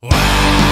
Wow.